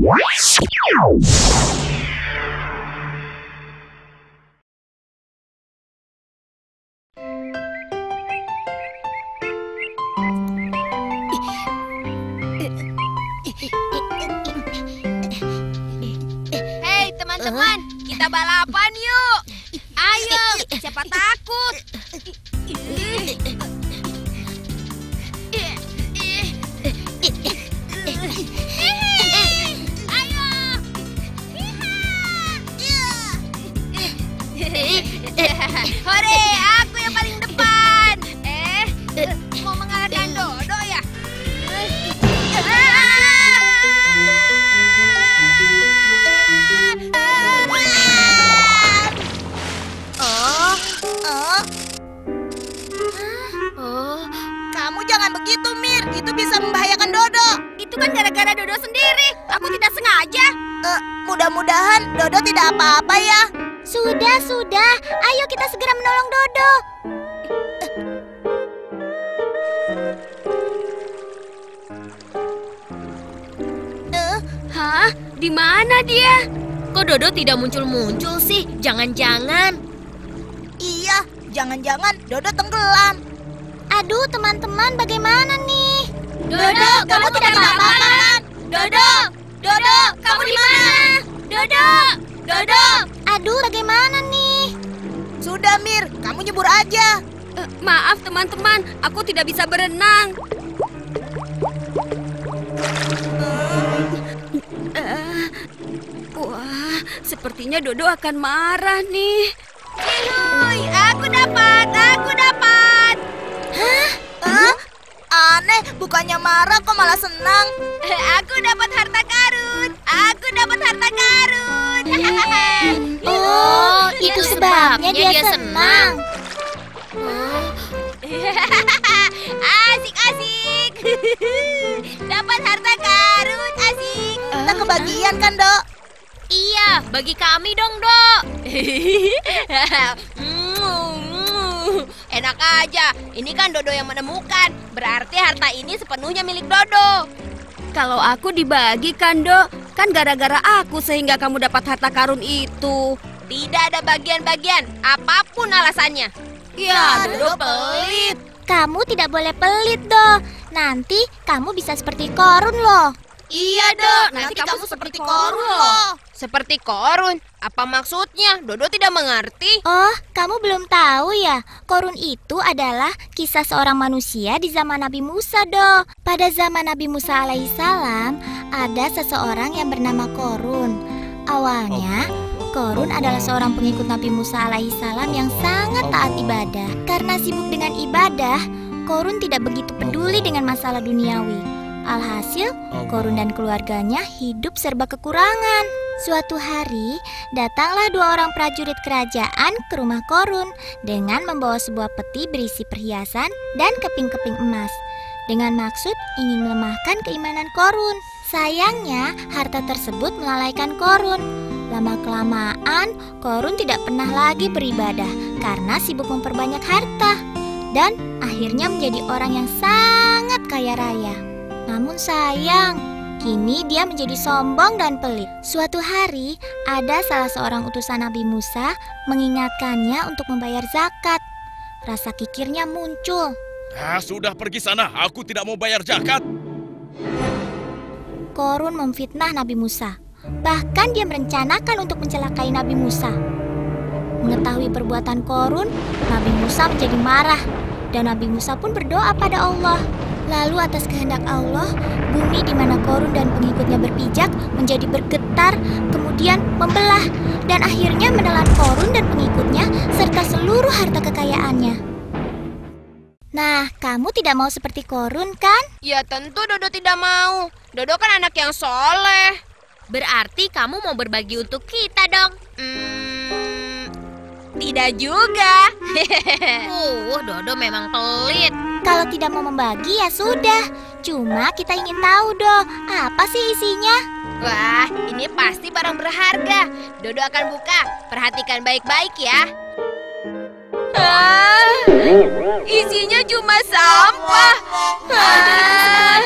Hei teman-teman, kita balapan yuk. Ayo, siapa takut? Hore, aku yang paling depan. Eh, mau mengalahkan Dodo ya? Oh, oh, Oh, kamu jangan begitu, Mir. Itu bisa membahayakan Dodo. itu kan gara-gara Dodo sendiri. Aku tidak sengaja. Eh, mudah-mudahan Dodo tidak apa-apa ya. Sudah, sudah. Ayo kita segera menolong Dodo. Eh, Hah? Di mana dia? Kok Dodo tidak muncul-muncul sih? Jangan-jangan. iya, jangan-jangan Dodo tenggelam. Aduh, teman-teman, bagaimana nih? Dodo, kamu tidak apa-apa kan? Dodo, Dodo, kamu di mana? Dodo, Dodo. Aduh, bagaimana nih? Sudah, Mir. Kamu nyebur aja. Eh, maaf teman-teman, aku tidak bisa berenang. Eh, wah, sepertinya Dodo akan marah nih. Cihuy, aku dapat, aku dapat. Hah? Aneh, bukannya marah kok malah senang. Aku dapat harta karun. Aku dapat harta karun. Sebabnya dia senang. asik asik. dapat harta karun asik. Kita kebagian kan, Dok? Iya, bagi kami dong, Dok. Enak aja. Ini kan Dodo yang menemukan. Berarti harta ini sepenuhnya milik Dodo. Kalau aku dibagi kan, Dok. Kan gara-gara aku sehingga kamu dapat harta karun itu. Tidak ada bagian-bagian, apa pun alasannya. Ya, Dodo pelit. Kamu tidak boleh pelit, Do. Nanti kamu bisa seperti Korun loh. Iya, Dok. Nanti, kamu, seperti korun loh. Seperti korun? Apa maksudnya? Dodo tidak mengerti. Oh, kamu belum tahu ya? Korun itu adalah kisah seorang manusia di zaman Nabi Musa, Do. Pada zaman Nabi Musa alaihissalam, ada seseorang yang bernama Korun. Awalnya, Korun adalah seorang pengikut Nabi Musa alaihissalam yang sangat taat ibadah. Karena sibuk dengan ibadah, Korun tidak begitu peduli dengan masalah duniawi. Alhasil, Korun dan keluarganya hidup serba kekurangan. Suatu hari, datanglah dua orang prajurit kerajaan ke rumah Korun dengan membawa sebuah peti berisi perhiasan dan keping-keping emas. Dengan maksud ingin melemahkan keimanan Korun. Sayangnya, harta tersebut melalaikan Korun. Lama-kelamaan, Korun tidak pernah lagi beribadah karena sibuk memperbanyak harta. Dan akhirnya menjadi orang yang sangat kaya raya. Namun sayang, kini dia menjadi sombong dan pelit. Suatu hari, ada salah seorang utusan Nabi Musa mengingatkannya untuk membayar zakat. Rasa kikirnya muncul. Ah, sudah pergi sana. Aku tidak mau bayar zakat. Korun memfitnah Nabi Musa. Bahkan dia merencanakan untuk mencelakai Nabi Musa. Mengetahui perbuatan Korun, Nabi Musa menjadi marah. Dan Nabi Musa pun berdoa pada Allah. Lalu atas kehendak Allah, bumi di mana Korun dan pengikutnya berpijak menjadi bergetar, kemudian membelah, dan akhirnya menelan Korun dan pengikutnya serta seluruh harta kekayaannya. Nah, kamu tidak mau seperti Korun kan? Ya tentu Dodo tidak mau. Dodo kan anak yang soleh. Berarti kamu mau berbagi untuk kita dong. Hmm, tidak juga. uh, Dodo memang pelit. Kalau tidak mau membagi ya sudah. Cuma kita ingin tahu dong, apa sih isinya? Wah, ini pasti barang berharga. Dodo akan buka. Perhatikan baik-baik ya. Ah, isinya cuma sampah. Ah,